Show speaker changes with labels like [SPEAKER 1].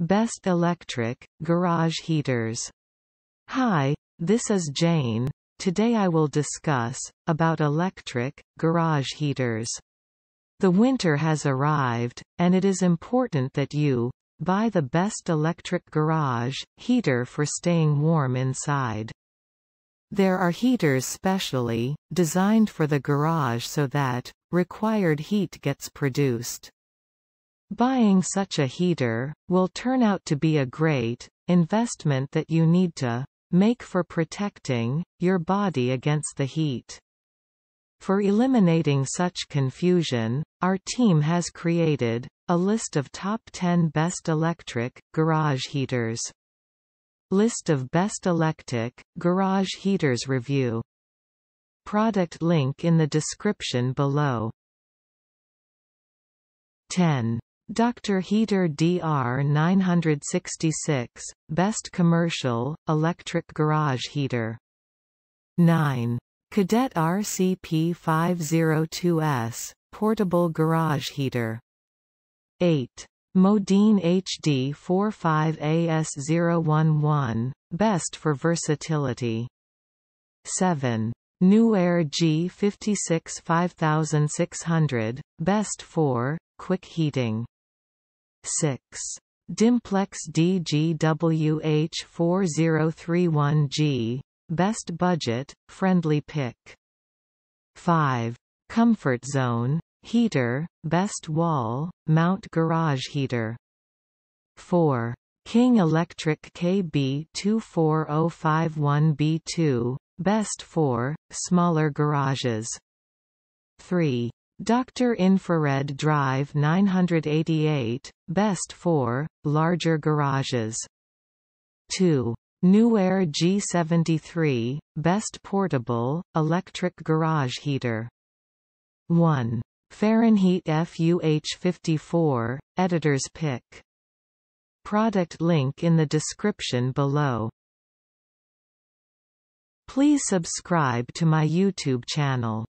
[SPEAKER 1] Best Electric, Garage Heaters. Hi, this is Jane. Today I will discuss, about electric, garage heaters. The winter has arrived, and it is important that you, buy the best electric garage, heater for staying warm inside. There are heaters specially, designed for the garage so that, required heat gets produced. Buying such a heater, will turn out to be a great, investment that you need to, make for protecting, your body against the heat. For eliminating such confusion, our team has created, a list of top 10 best electric, garage heaters. List of best electric, garage heaters review. Product link in the description below. 10. Dr. Heater DR966, Best Commercial, Electric Garage Heater. 9. Cadet RCP502S, Portable Garage Heater. 8. Modine HD 45AS011, Best for Versatility. 7. NewAir G56 5600, Best for, Quick Heating. 6. Dimplex DGWH4031G, Best Budget, Friendly Pick. 5. Comfort Zone, Heater, Best Wall, Mount Garage Heater. 4. King Electric KB24051B2, Best for, smaller garages. 3. Dr. Infrared Drive 988, best for, larger garages. 2. NewAir G73, best portable, electric garage heater. 1. Fahrenheat FUH54, editor's pick. Product link in the description below. Please subscribe to my YouTube channel.